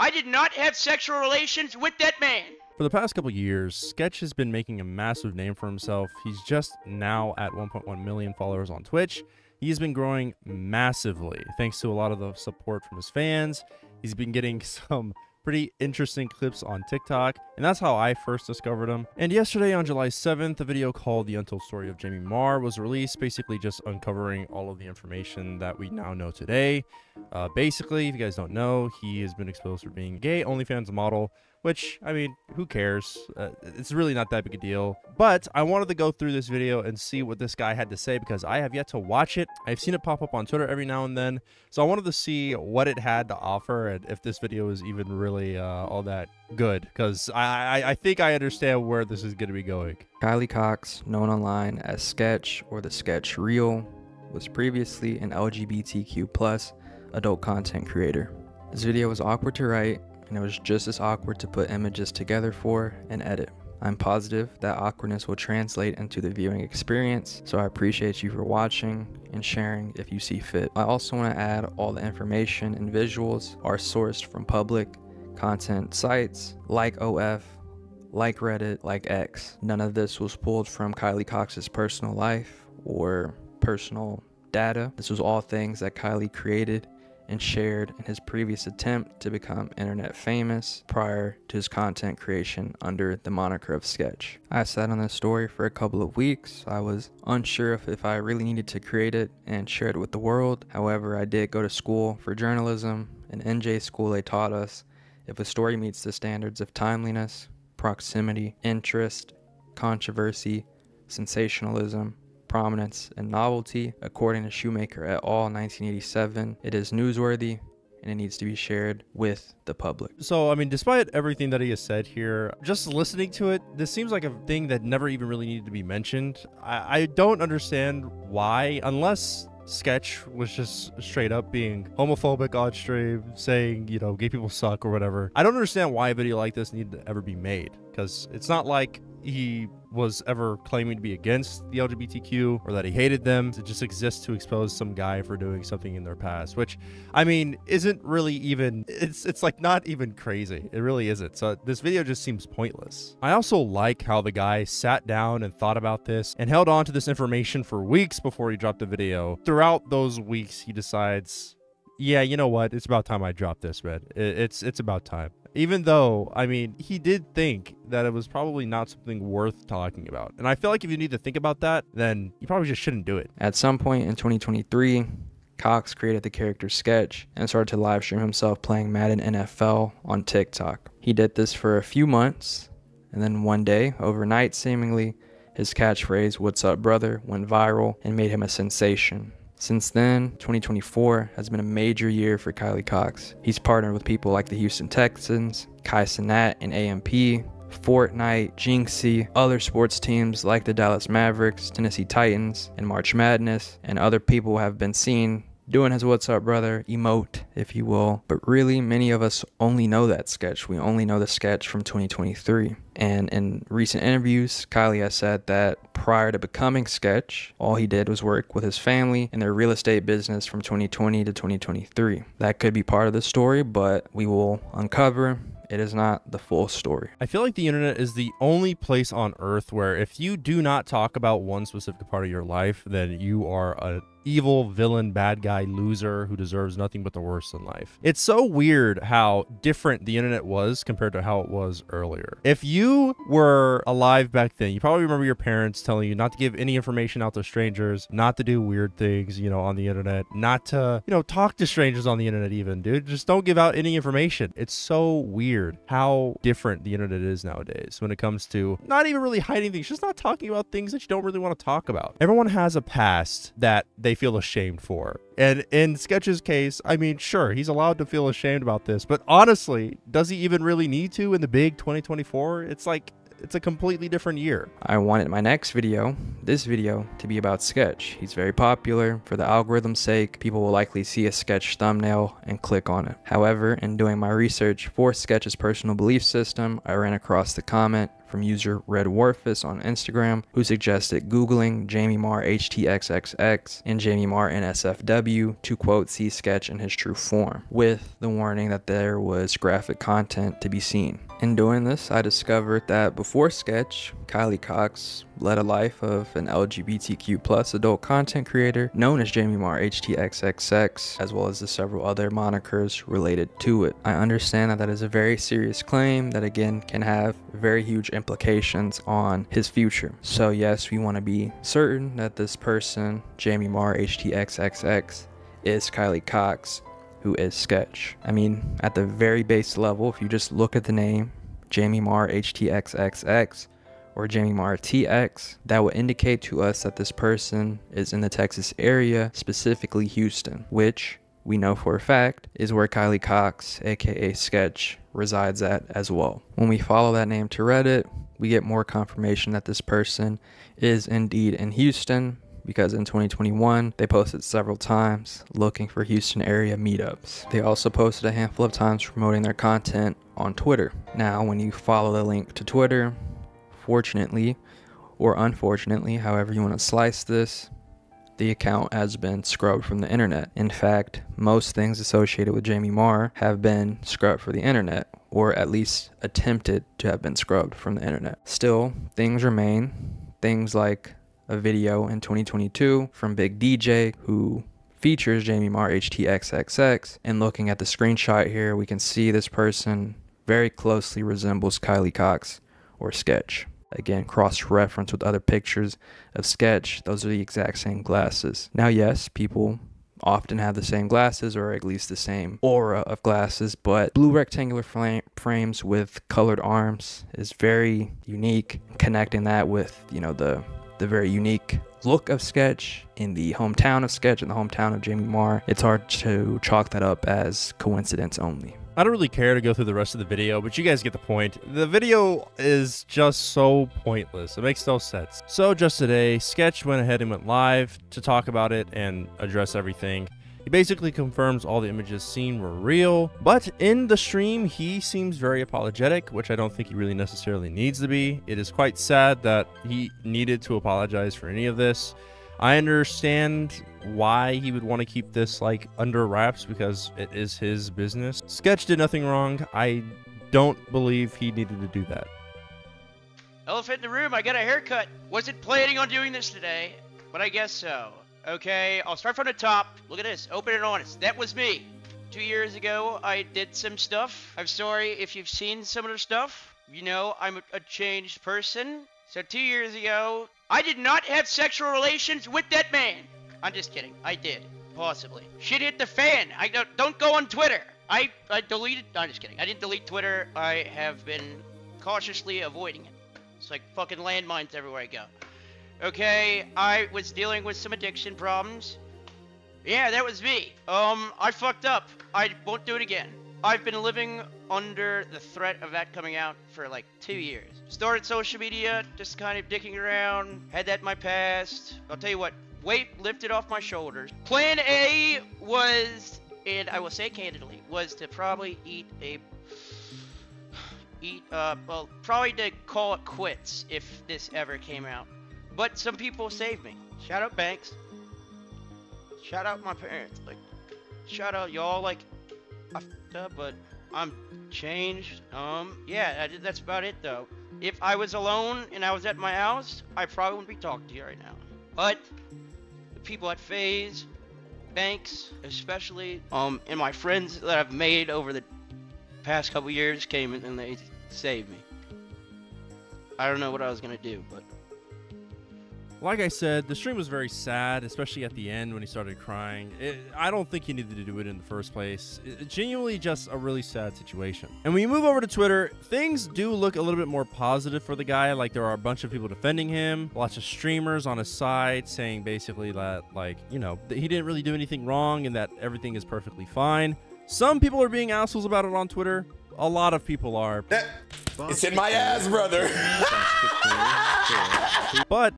I did not have sexual relations with that man. For the past couple years, Sketch has been making a massive name for himself. He's just now at 1.1 million followers on Twitch. He's been growing massively thanks to a lot of the support from his fans. He's been getting some pretty interesting clips on TikTok, and that's how I first discovered him. And yesterday on July 7th, a video called The Untold Story of Jamie Marr was released, basically just uncovering all of the information that we now know today. Uh, basically, if you guys don't know, he has been exposed for being gay OnlyFans model, which, I mean, who cares? Uh, it's really not that big a deal. But I wanted to go through this video and see what this guy had to say because I have yet to watch it. I've seen it pop up on Twitter every now and then. So I wanted to see what it had to offer and if this video is even really uh, all that good because I, I, I think I understand where this is going to be going. Kylie Cox, known online as Sketch or the Sketch Real, was previously an LGBTQ plus adult content creator. This video was awkward to write and it was just as awkward to put images together for and edit. I'm positive that awkwardness will translate into the viewing experience, so I appreciate you for watching and sharing if you see fit. I also want to add all the information and visuals are sourced from public content sites like OF, like Reddit, like X. None of this was pulled from Kylie Cox's personal life or personal data. This was all things that Kylie created and shared in his previous attempt to become internet famous prior to his content creation under the moniker of Sketch. I sat on this story for a couple of weeks. I was unsure if, if I really needed to create it and share it with the world. However, I did go to school for journalism. In NJ school, they taught us if a story meets the standards of timeliness, proximity, interest, controversy, sensationalism, prominence, and novelty. According to Shoemaker et al. 1987, it is newsworthy and it needs to be shared with the public. So, I mean, despite everything that he has said here, just listening to it, this seems like a thing that never even really needed to be mentioned. I, I don't understand why, unless sketch was just straight up being homophobic on stream, saying, you know, gay people suck or whatever. I don't understand why a video like this needed to ever be made because it's not like he was ever claiming to be against the LGBTQ or that he hated them. It just exists to expose some guy for doing something in their past, which I mean isn't really even it's it's like not even crazy. It really isn't. So this video just seems pointless. I also like how the guy sat down and thought about this and held on to this information for weeks before he dropped the video. Throughout those weeks, he decides yeah, you know what? It's about time I drop this, man. It's it's about time. Even though, I mean, he did think that it was probably not something worth talking about. And I feel like if you need to think about that, then you probably just shouldn't do it. At some point in 2023, Cox created the character Sketch and started to live stream himself playing Madden NFL on TikTok. He did this for a few months, and then one day, overnight seemingly, his catchphrase, What's up, brother, went viral and made him a sensation. Since then, 2024 has been a major year for Kylie Cox. He's partnered with people like the Houston Texans, Kai Cenat and AMP, Fortnite, Jynxzi, other sports teams like the Dallas Mavericks, Tennessee Titans, and March Madness, and other people have been seen doing his what's up brother emote if you will. But really many of us only know that sketch. We only know the sketch from 2023 and in recent interviews kylie has said that prior to becoming sketch all he did was work with his family in their real estate business from 2020 to 2023 that could be part of the story but we will uncover it is not the full story. I feel like the internet is the only place on earth where if you do not talk about one specific part of your life, then you are a evil villain bad guy loser who deserves nothing but the worst in life. It's so weird how different the internet was compared to how it was earlier. If you were alive back then, you probably remember your parents telling you not to give any information out to strangers, not to do weird things, you know, on the internet, not to, you know, talk to strangers on the internet even, dude. Just don't give out any information. It's so weird how different the internet is nowadays when it comes to not even really hiding things, just not talking about things that you don't really want to talk about. Everyone has a past that they they feel ashamed for. And in Sketch's case, I mean, sure, he's allowed to feel ashamed about this, but honestly, does he even really need to in the big 2024? It's like it's a completely different year. I wanted my next video, this video, to be about Sketch. He's very popular. For the algorithm's sake, people will likely see a Sketch thumbnail and click on it. However, in doing my research for Sketch's personal belief system, I ran across the comment from user Red Warfus on Instagram, who suggested Googling Jamie Marr HTXXX and Jamie Marr NSFW to quote see sketch in his true form, with the warning that there was graphic content to be seen. In doing this, I discovered that before Sketch, Kylie Cox led a life of an LGBTQ plus adult content creator known as Jamie Marr HTXXX, as well as the several other monikers related to it. I understand that that is a very serious claim that again can have very huge implications on his future. So yes, we want to be certain that this person, Jamie Marr HTXXX, is Kylie Cox who is Sketch. I mean, at the very base level, if you just look at the name Jamie Marr HTXXX or Jamie Marr TX, that would indicate to us that this person is in the Texas area, specifically Houston, which we know for a fact is where Kylie Cox, aka Sketch, resides at as well. When we follow that name to Reddit, we get more confirmation that this person is indeed in Houston, because in 2021 they posted several times looking for Houston area meetups. They also posted a handful of times promoting their content on Twitter. Now, when you follow the link to Twitter, fortunately or unfortunately, however you want to slice this, the account has been scrubbed from the internet. In fact, most things associated with Jamie Marr have been scrubbed for the internet, or at least attempted to have been scrubbed from the internet. Still, things remain. Things like a video in 2022 from Big DJ who features Jamie Marr HTXXX. And looking at the screenshot here, we can see this person very closely resembles Kylie Cox or Sketch. Again, cross reference with other pictures of Sketch. Those are the exact same glasses. Now, yes, people often have the same glasses or at least the same aura of glasses, but blue rectangular frames with colored arms is very unique. Connecting that with, you know, the the very unique look of Sketch in the hometown of Sketch in the hometown of Jamie Marr, it's hard to chalk that up as coincidence only. I don't really care to go through the rest of the video, but you guys get the point. The video is just so pointless. It makes no sense. So just today, Sketch went ahead and went live to talk about it and address everything. He basically confirms all the images seen were real, but in the stream, he seems very apologetic, which I don't think he really necessarily needs to be. It is quite sad that he needed to apologize for any of this. I understand why he would want to keep this like under wraps because it is his business. Sketch did nothing wrong. I don't believe he needed to do that. Elephant in the room, I got a haircut. Wasn't planning on doing this today, but I guess so. Okay, I'll start from the top. Look at this, open and honest. That was me. Two years ago, I did some stuff. I'm sorry if you've seen some of the stuff. You know, I'm a, a changed person. So two years ago, I did not have sexual relations with that man. I'm just kidding. I did. Possibly. Shit hit the fan. I don't, don't go on Twitter. I, I deleted. I'm just kidding. I didn't delete Twitter. I have been cautiously avoiding it. It's like fucking landmines everywhere I go. Okay, I was dealing with some addiction problems. Yeah, that was me. Um, I fucked up. I won't do it again. I've been living under the threat of that coming out for like two years. Started social media, just kind of dicking around, had that in my past. I'll tell you what, weight lifted off my shoulders. Plan A was, and I will say candidly, was to probably eat a eat uh well probably to call it quits if this ever came out but some people saved me. Shout out Banks. Shout out my parents. Like, shout out y'all. Like, I up, but I'm changed. Um, yeah, that's about it though. If I was alone and I was at my house, I probably wouldn't be talking to you right now. But the people at FaZe, Banks, especially, um, and my friends that I've made over the past couple years came in and they saved me. I don't know what I was gonna do, but like I said, the stream was very sad, especially at the end when he started crying. It, I don't think he needed to do it in the first place. It, genuinely just a really sad situation. And when you move over to Twitter, things do look a little bit more positive for the guy. Like there are a bunch of people defending him, lots of streamers on his side saying basically that, like, you know, he didn't really do anything wrong and that everything is perfectly fine. Some people are being assholes about it on Twitter. A lot of people are. It's in my ass, brother. but